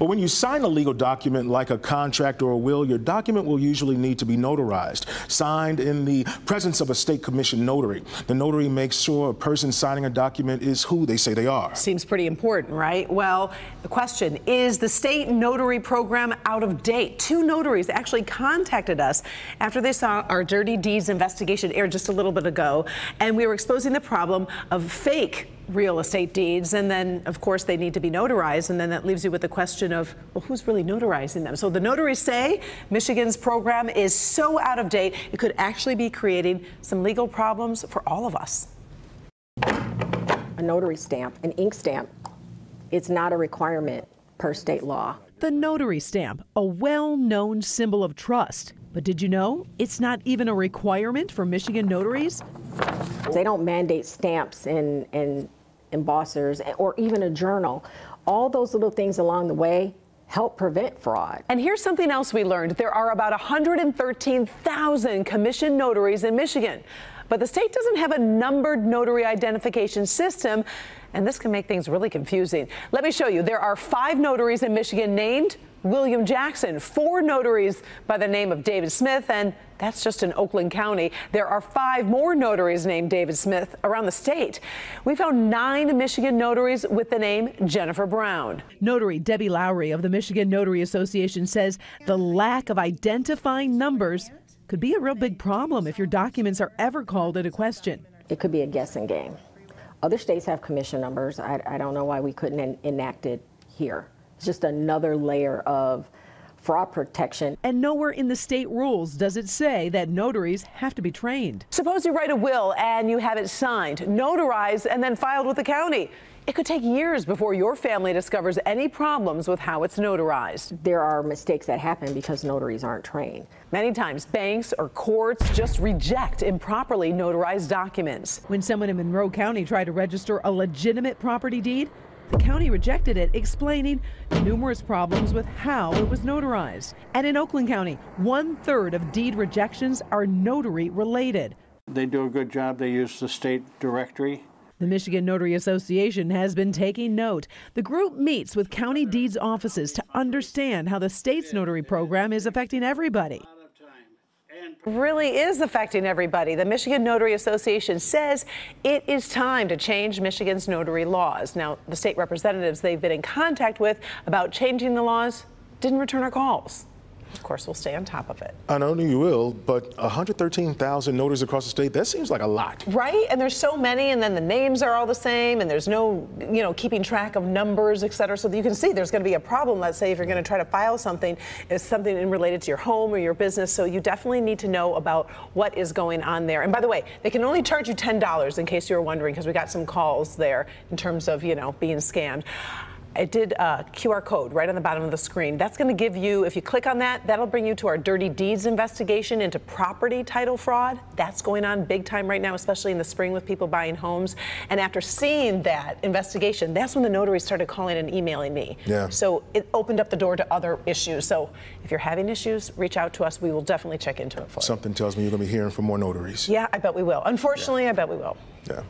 Well, when you sign a legal document like a contract or a will, your document will usually need to be notarized, signed in the presence of a state commission notary. The notary makes sure a person signing a document is who they say they are. Seems pretty important, right? Well, the question is the state notary program out of date? Two notaries actually contacted us after they saw our Dirty Deeds investigation air just a little bit ago, and we were exposing the problem of fake real estate deeds. And then, of course, they need to be notarized. And then that leaves you with the question of, well, who's really notarizing them? So the notaries say Michigan's program is so out of date, it could actually be creating some legal problems for all of us. A notary stamp, an ink stamp, it's not a requirement per state law. The notary stamp, a well known symbol of trust. But did you know it's not even a requirement for Michigan notaries? They don't mandate stamps and, and embossers or even a journal. All those little things along the way help prevent fraud. And here's something else we learned. There are about 113,000 commissioned notaries in Michigan. But the state doesn't have a numbered notary identification system, and this can make things really confusing. Let me show you. There are five notaries in Michigan named William Jackson, four notaries by the name of David Smith, and that's just in Oakland County. There are five more notaries named David Smith around the state. We found nine Michigan notaries with the name Jennifer Brown. Notary Debbie Lowry of the Michigan Notary Association says the lack of identifying numbers could be a real big problem if your documents are ever called into question. It could be a guessing game. Other states have commission numbers. I, I don't know why we couldn't en enact it here. It's just another layer of fraud protection. And nowhere in the state rules does it say that notaries have to be trained. Suppose you write a will and you have it signed, notarized, and then filed with the county. It could take years before your family discovers any problems with how it's notarized. There are mistakes that happen because notaries aren't trained. Many times, banks or courts just reject improperly notarized documents. When someone in Monroe County tried to register a legitimate property deed, the county rejected it, explaining numerous problems with how it was notarized. And in Oakland County, one third of deed rejections are notary related. They do a good job. They use the state directory. The Michigan Notary Association has been taking note. The group meets with county deeds offices to understand how the state's notary program is affecting everybody really is affecting everybody. The Michigan Notary Association says it is time to change Michigan's notary laws. Now, the state representatives they've been in contact with about changing the laws didn't return our calls. Of course, we'll stay on top of it. I know you will, but 113,000 notaries across the state, that seems like a lot. Right? And there's so many, and then the names are all the same, and there's no, you know, keeping track of numbers, et cetera. So you can see there's going to be a problem, let's say, if you're going to try to file something, it's something related to your home or your business. So you definitely need to know about what is going on there. And by the way, they can only charge you $10 in case you were wondering, because we got some calls there in terms of, you know, being scammed it did uh, a QR code right on the bottom of the screen. That's going to give you, if you click on that, that'll bring you to our Dirty Deeds investigation into property title fraud. That's going on big time right now, especially in the spring with people buying homes. And after seeing that investigation, that's when the notaries started calling and emailing me. Yeah. So it opened up the door to other issues. So if you're having issues, reach out to us. We will definitely check into it for Something you. Something tells me you're going to be hearing from more notaries. Yeah, I bet we will. Unfortunately, yeah. I bet we will. Yeah.